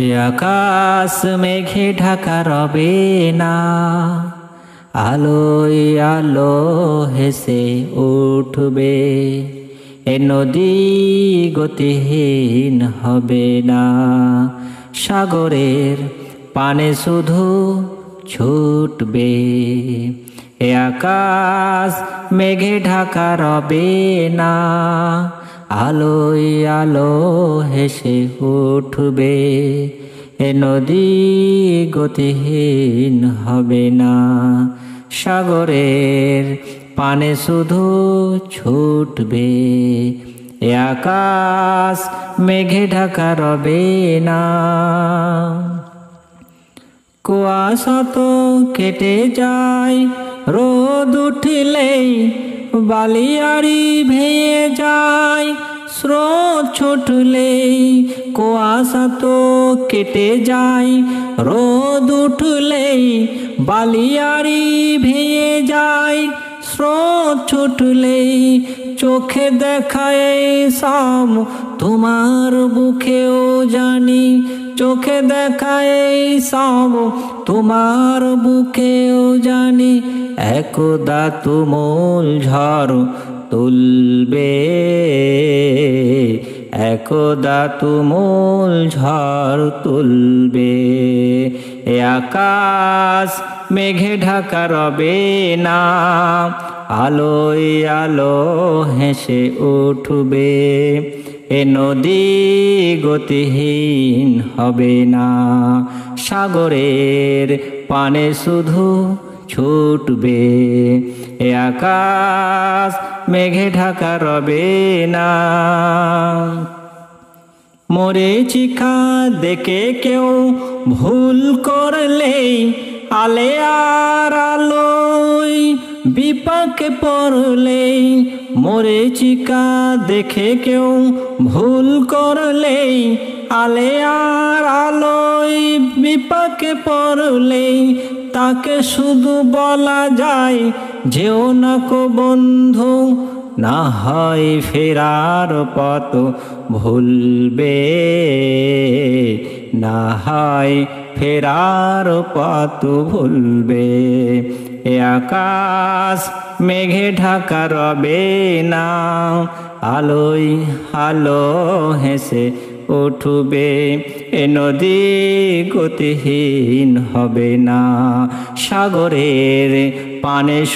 আকাশ মেঘে ঢাকা রবে না। আলোয় আলো হেসে উঠবে। এ নদী গতিহীন হবে না। সাগরের পানে শুধু ছুটবে। এ আকাশ মেঘে ঢাকা রবে না। আলোয় আলো হেসে উঠবে, এ নদী গতিহীন হবে না। সাগরের পানে শুধু ছুটবে, এ আকাশ মেঘে ঢাকা রবে না। কুয়াশা তো কেটে যায়, রোদ উঠলেই বালিয়ারি ভেয়ে যায়। স্রোত ছুটলেই কুয়াশা তো কেটে যায়। রোদ উঠলেই বালিয়ারি ভেয়ে যায়। স্রোত ছুটলেই চোখে দেখায় সব তোমার বুকেও জানি। চোখে দেখায় সব তোমার বুকেও জানি। একদা তুমুল ঝড় তুলবে, একদা তুমুল ঝড় তুলবে। আকাশ মেঘে ঢাকা রবে না। আলোয় আলো হেসে উঠবে। এ নদী গতিহীন হবে না। সাগরের পানে শুধু ছুটবে। এ আকাশ মেঘে ঢাকা রবে না। মরে চিখা দেখে কেউ ভুল করলেই আলে আর আলোয় বিপাকে পড়লেই মরে চিকা দেখে কেউ ভুল করলেই আলে আর আলোয় বিপাকে পড়লেই তাকে শুধু বলা যায়, যেও না কো বন্ধু না হয় ফেরার পথ ভুলবে। না হয় ফেরার পথ ভুলবে। আকাশ মেঘে ঢাকা রবে না। আলোয় আলো হেসে উঠবে। এ নদী গতিহীন হবে না। সাগরের পানে